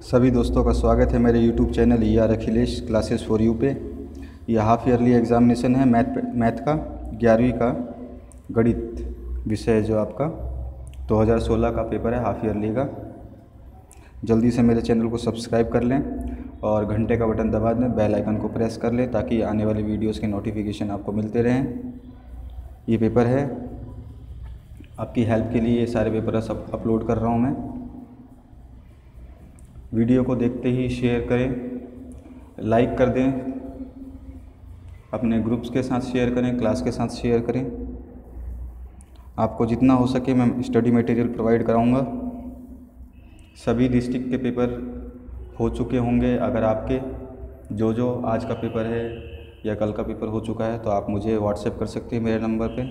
सभी दोस्तों का स्वागत है मेरे YouTube channel E R Akhilesh classes for you पे। यह हाफ़ ईयरली एग्ज़ामिनेशन है मैथ मैथ का, ग्यारहवीं का गणित विषय है जो आपका। 2016 का पेपर है हाफ़ ईयरली का। जल्दी से मेरे चैनल को सब्सक्राइब कर लें और घंटे का बटन दबा दें बेल आइकन को प्रेस कर लें ताकि आने वाले वीडियोस के नोटिफिकेशन आपको मिलते रहें। ये पेपर है। आपकी हेल्प के लिए ये सारे पेपर सब अपलोड कर रहा हूँ मैं। वीडियो को देखते ही शेयर करें लाइक कर दें, अपने ग्रुप्स के साथ शेयर करें क्लास के साथ शेयर करें। आपको जितना हो सके मैं स्टडी मटेरियल प्रोवाइड कराऊँगा। सभी डिस्ट्रिक्ट के पेपर हो चुके होंगे अगर आपके। जो जो आज का पेपर है या कल का पेपर हो चुका है तो आप मुझे व्हाट्सएप कर सकते हैं मेरे नंबर पे।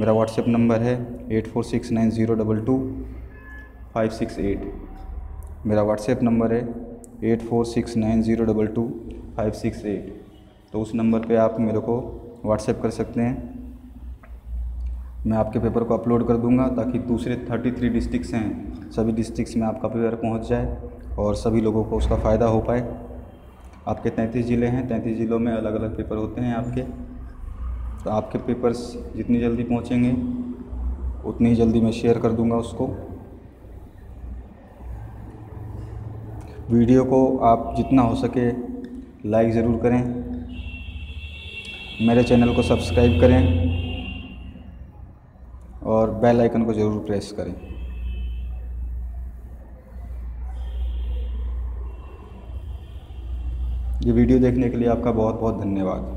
मेरा व्हाट्सएप नंबर है eight four six nine zero double two five six eight मेरा व्हाट्सएप नंबर है eight four six nine zero double two five six eight. तो उस नंबर पे आप मेरे को व्हाट्सएप कर सकते हैं। मैं आपके पेपर को अपलोड कर दूँगा ताकि दूसरे थर्टी थ्री डिस्ट्रिक्स हैं, सभी डिस्ट्रिक्स में आपका पेपर पहुँच जाए और सभी लोगों को उसका फ़ायदा हो पाए। आपके तैंतीस ज़िले हैं, तैंतीस ज़िलों में अलग अलग पेपर होते हैं आपके। तो आपके पेपर्स जितनी जल्दी पहुँचेंगे, उतनी जल्दी मैं शेयर कर दूँगा उसको। वीडियो को आप जितना हो सके लाइक ज़रूर करें। मेरे चैनल को सब्सक्राइब करें और बेल आइकन को ज़रूर प्रेस करें। ये वीडियो देखने के लिए आपका बहुत बहुत धन्यवाद।